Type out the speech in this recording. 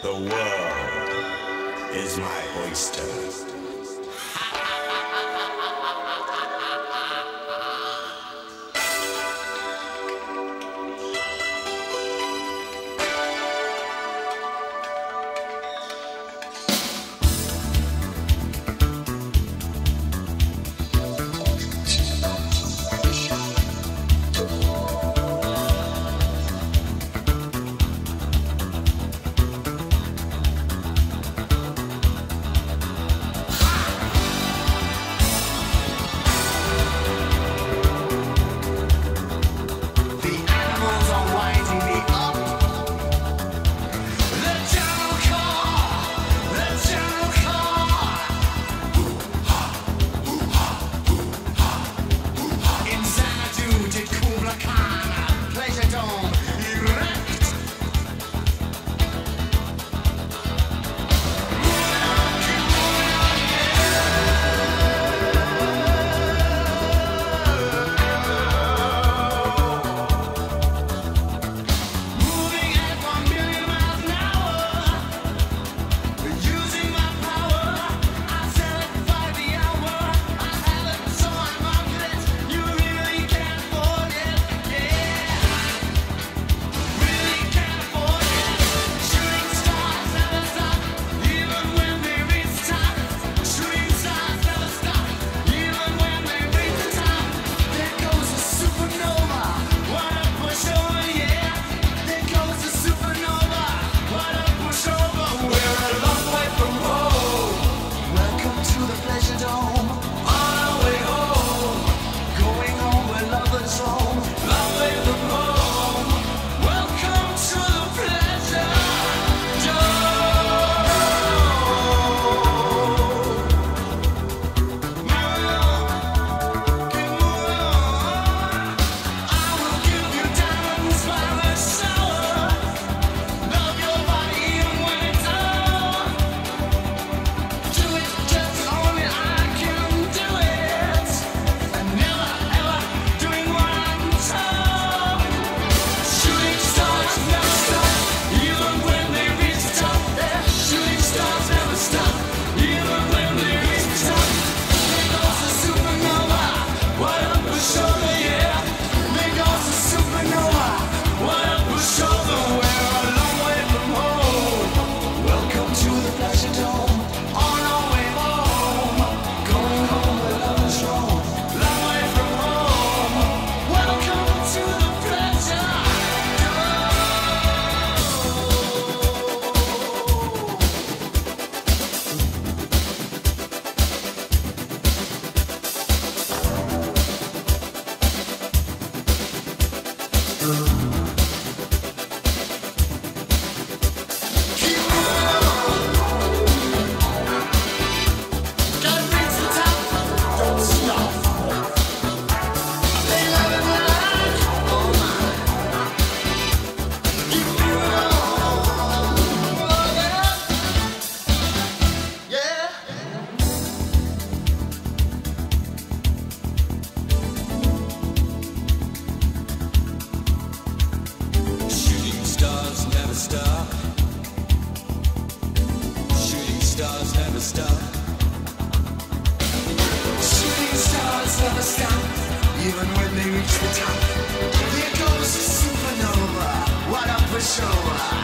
The world is my oyster. stars never stop. Shooting stars never stop, even when they reach the top. Here goes a supernova, what a pushover.